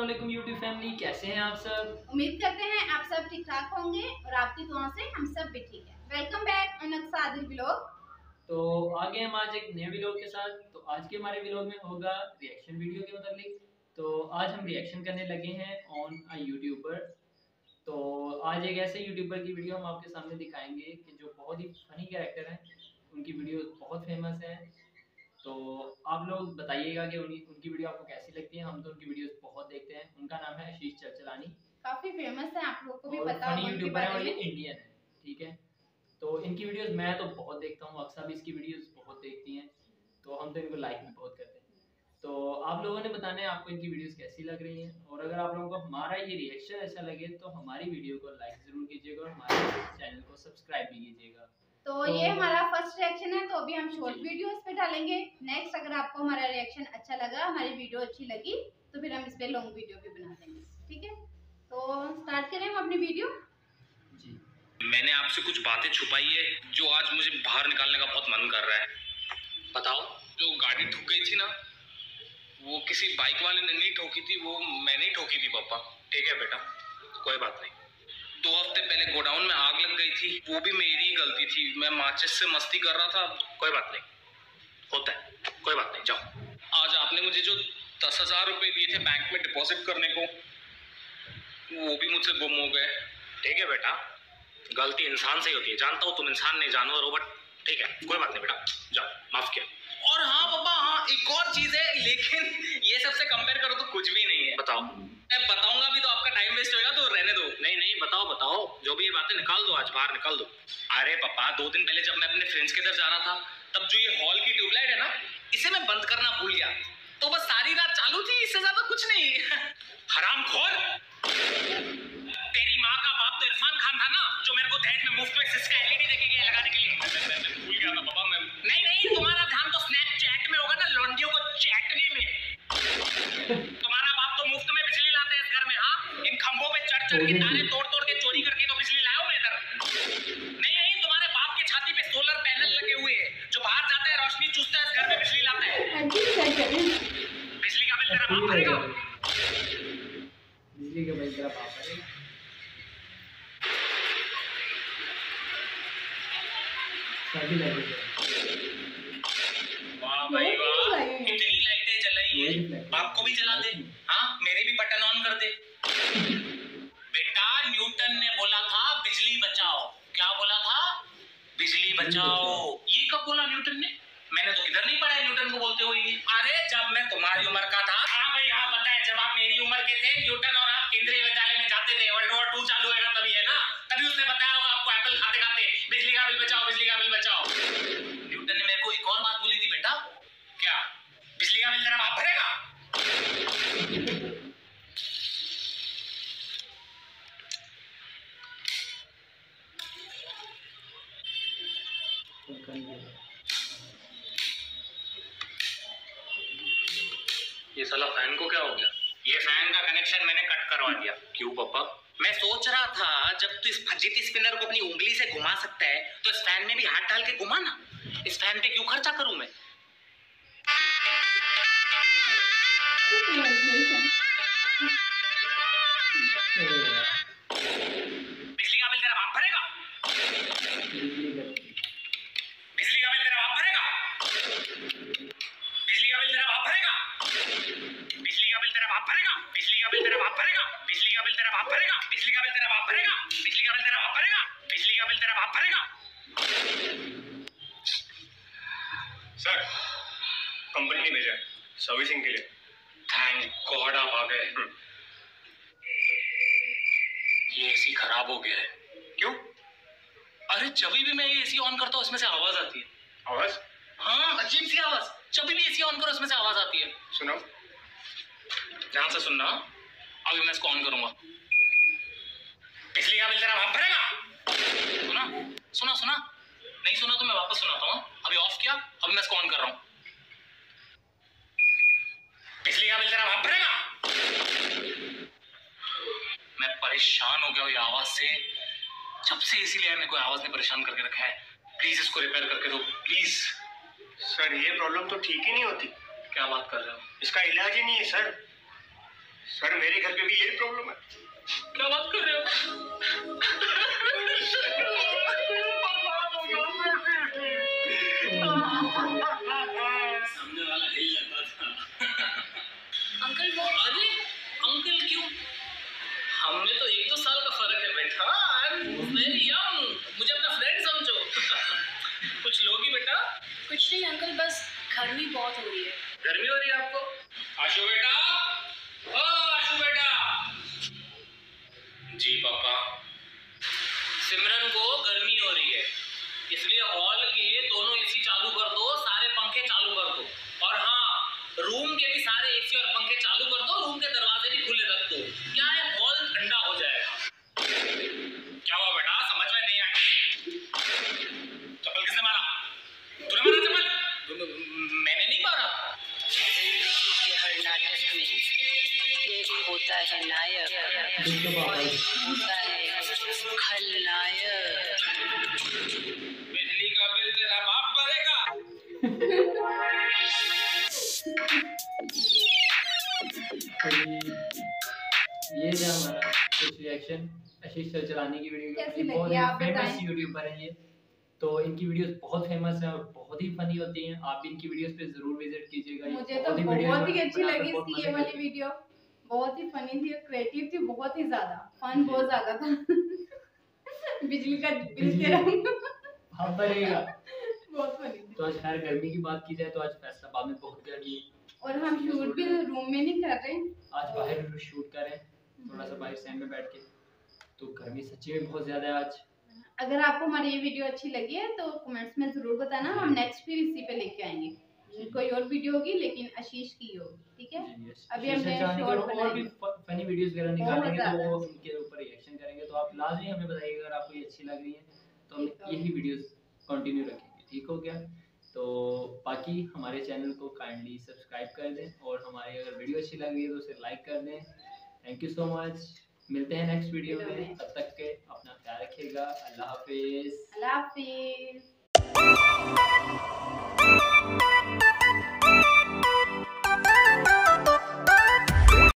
वालेकुम YouTube family कैसे हैं आप सब? उम्मीद करते हैं आप सब ठीक ठाक होंगे और आपकी दुआओं से हम सब भी ठीक है। वेलकम बैक अनक्सादिल ब्लॉग तो आगे हम आज एक नए वीडियो के साथ। तो आज के हमारे वीडियो में होगा रिएक्शन वीडियो के मतलब तो आज हम रिएक्शन करने लगे हैं ऑन अ यूट्यूबर तो आज एक ऐसे यूट्यूबर की वीडियो हम आपके सामने दिखाएँगे कि जो बहुत ही फनी कैरेक्टर हैं। उनकी वीडियो बहुत फ़ेमस है। तो आप लोग बताइएगा कि उनकी उनकी वीडियो आपको कैसी लगती है? हम तो उनकी वीडियोस बहुत देखते हैं। उनका नाम है आशीष चलचलानी काफ़ी फ़ेमस है आप लोग को भी पता होगा यूट्यूबर है और ये इंडियन है ठीक है? तो इनकी वीडियोस मैं तो बहुत देखता हूँ अक्सर भी इसकी वीडियोस बहुत देखती हैं। तो हम तो इनको लाइक भी बहुत करते हैं। तो आप लोगों ने बताना है आपको इनकी वीडियोस कैसी लग रही हैं। और अगर आप लोगों को हमारा ये रिएक्शन अच्छा लगे तो हमारी वीडियो को लाइक ज़रूर कीजिएगा और हमारे चैनल को सब्सक्राइब भी कीजिएगा। तो तो- ये हमारा फ़र्स्ट रिएक्शन है तो अभी हम शॉर्ट वीडियोस पे डालेंगे। नेक्स्ट अगर आपको हमारा रिएक्शन अच्छा लगा हमारी वीडियो अच्छी लगी तो फिर हम इस पे लॉन्ग वीडियो भी बना देंगे ठीक है? तो स्टार्ट करें हम अपनी वीडियो जी। मैंने आपसे कुछ बातें छुपाई है जो आज मुझे बाहर निकालने का बहुत मन कर रहा है। बताओ जो गाड़ी ठुक गई थी ना वो किसी बाइक वाले ने नहीं ठोकी थी वो मैंने ही ठोकी थी पापा। ठीक है बेटा कोई बात नहीं। दो हफ़्ते पहले गोडाउन में आग लग गई थी। वो भी मेरी ही गलती थी। मैं माचिस से मस्ती कर रहा था। कोई बात नहीं। होता है। कोई बात नहीं। जाओ। आज आपने मुझे जो दस हज़ार रुपये दिए थे बैंक में डिपॉजिट करने को वो भी मुझसे गुम हो गए। ठीक है बेटा। गलती इंसान से ही होती है। जानता हूँ तुम इंसान नहीं जानवर हो बट ठीक है। कोई बात नहीं बेटा। जाओ। माफ़ किया। और हाँ पापा हाँ एक और चीज़ है लेकिन ये सबसे कंपेयर करो तो कुछ भी नहीं है। बताओ। मैं बताऊँगा भी तो बताओ बताओ। जो भी ये बातें निकाल दो आज बाहर निकाल दो। अरे पापा दो दिन पहले जब मैं अपने फ्रेंड्स के इधर जा रहा था तब जो ये हॉल की ट्यूबलाइट है ना इसे मैं बंद करना भूल गया। तो बस सारी रात चालू थी इससे ज़्यादा कुछ नहीं। हराम खोर। तेरी माँ का बाप तो इरफान खान था ना जो मेरे को दहेज में मुफ़्त में सिस्का एलईडी देके गया लगाने के लिए। मैं भूल गया था पापा मैं नहीं नहीं तुम्हारा ध्यान तो स्नैपचैट में होगा ना लौंडियों को चैटने में। तुम्हारा बाप तो मुफ़्त में बिजली लाते हैं इस घर में हाँ? इन खंभों पे चढ़ चढ़ के तारे तोड़ तोड़ के चोरी करके तो बिजली लाओ मैं इधर नहीं नहीं तुम्हारे बाप की छाती पे सोलर पैनल लगे हुए हैं जो बाहर जाता है रोशनी चूसता है इस घर में बिजली लाता है बिजली का बिल तेरा बाप भरेगा बिजली का बिल तेरा पापा भरेगा सभी लगे वाह भाई वाह। लाइटें कितनी लाइटें जलाई है लाइटें। बाप को भी जला दे। हाँ। मेरे भी बटन ऑन कर दे। बेटा न्यूटन ने बोला था बिजली बचाओ। क्या बोला था? बिजली बचाओ। ये कब बोला न्यूटन ने? मैंने तो किधर नहीं पढ़ा न्यूटन को बोलते हुए अरे जब मैं तुम्हारी उम्र का था हाँ भाई हाँ है जब आप मेरी उम्र के थे, न्यूटन और आप केंद्रीय विद्यालय में जाते थे, वर्ल्ड वॉर टू चालू होगा तभी है ना? तभी उसने बताया होगा आपको एप्पल खाते खाते बिजली का बिल बचाओ, बिजली का बिल बचाओ। न्यूटन ने मेरे को एक और बात बोली थी, बेटा। क्या? बिजली का बिल तेरा बाप भरेगा? ये साला फ़ैन को क्या हो गया? ये फ़ैन का कनेक्शन मैंने कट करवा दिया। क्यों पापा? मैं सोच रहा था जब तू इस फजीती स्पिनर को अपनी उंगली से घुमा सकता है तो इस फ़ैन में भी हाथ डाल के घुमा ना। इस फ़ैन पे क्यों खर्चा करूँ मैं? बिजली का बिल तेरा बाप भरेगा? बिजली का बिल तेरा बाप भरेगा? बिजली का बिल तेरा बाप भरेगा? बाप भरेगा। बिजली का बिल तेरा बाप भरेगा। बिजली का बिल तेरा बाप भरेगा। बिजली का बिल तेरा बाप भरेगा। बिजली का बिल तेरा बाप भरेगा। बिजली का बिल तेरा बाप भरेगा। सर कंपनी ने भेजा सर्विसिंग के लिए। थैंक गॉड आप आ गए। ये एसी खराब हो गया है। क्यों? अरे जब भी मैं ये एसी ऑन करता हूँ इसमें से आवाज़ आती है। आवाज़? हाँ अजीब सी आवाज़। जब भी एसी ऑन करो इसमें से आवाज़ आती है। सुनाओ ध्यान से सुनना। अभी मैं इसको ऑन करूँगा। बिजली का बिल तेरा बाप भरेगा सुना? सुना सुना? नहीं सुना तो मैं वापस सुनाता हूँ। अभी ऑफ़ किया अभी मैं इसको ऑन कर रहा हूँ। बिजली का बिल तेरा बाप भरेगा मैं परेशान हो गया हूँ आवाज़ से। जब से इसीलिए मेरे को आवाज़ ने परेशान करके रखा है। प्लीज़ इसको रिपेयर करके दो प्लीज़ सर ये प्रॉब्लम तो ठीक ही नहीं होती। क्या बात कर रहे हो? इसका इलाज ही नहीं है सर सर मेरे घर पे भी यही प्रॉब्लम है। क्या बात कर रहे हो? सामने वाला हिल जाता था। अंकल वो अरे अंकल क्यों? हमें तो एक दो साल का फ़र्क है बेटा। आई एम वेरी यंग मुझे अपना फ्रेंड समझो। कुछ लोगी बेटा? कुछ नहीं अंकल बस गर्मी बहुत हो रही है। गर्मी हो रही है आपको? आशु बेटा। जी पापा। सिमरन को गर्मी हो रही है। इसलिए हॉल के दोनों एसी चालू कर दो सारे पंखे चालू कर दो। और हाँ रूम के भी सारे एसी और पंखे चालू कर दो रूम के दरवाजे होता है खलनायक। बिजली का बिल तेरा बाप भरेगा ये ये था हमारा कुछ रिएक्शन आशीष सर चलाने की वीडियो बहुत फ़ेमस यूट्यूबर हैं ये। तो इनकी वीडियोस बहुत फ़ेमस हैं और बहुत ही फनी होती हैं। आप इनकी वीडियोस पे ज़रूर विज़िट कीजिएगा। मुझे तो बहुत ही अच्छी लगी इसकी ये वाली वीडियो बहुत ही फनी थी और क्रिएटिव थी बहुत ही ज़्यादा। फन बहुत ज़्यादा था। बिजली का बिल बिजली- तेरा हाँ भरेगा बहुत फनी थी। तो आज खैर गर्मी की बात की जाए तो आज फैसलाबाद में बहुत गर्मी। है और हम शूट भी रूम में नहीं कर रहे आज बाहर शूट करें थोड़ा सा बाहर सैम में बैठ के। तो गर्मी सच्ची में बहुत ज़्यादा है आज। अगर आपको हमारी ये वीडियो अच्छी लगी है तो कमेंट्स में ज़रूर बताना। हम नेक्स्ट फिर इसी पे लेके आएँगे। कोई और वीडियो होगी लेकिन आशीष की होगी ठीक है? अभी हमने और भी फनी वीडियोस वगैरह निकालेंगे तो वो उनके ऊपर रिएक्शन करेंगे। तो आप लाजमी हमें बताइएगा अगर आपको ये अच्छी लग रही है तो हम यही वीडियोस कंटिन्यू रखेंगे ठीक हो गया? तो बाकी हमारे चैनल को काइंडली सब्सक्राइब कर दें और हमारी अगर वीडियो अच्छी लग रही है तो उसे लाइक कर दें। थैंक यू सो मच मिलते हैं नेक्स्ट वीडियो में। तब तक के अपना ख्याल रखिएगा। अल्लाह हाफिज़। अल्लाह हाफिज।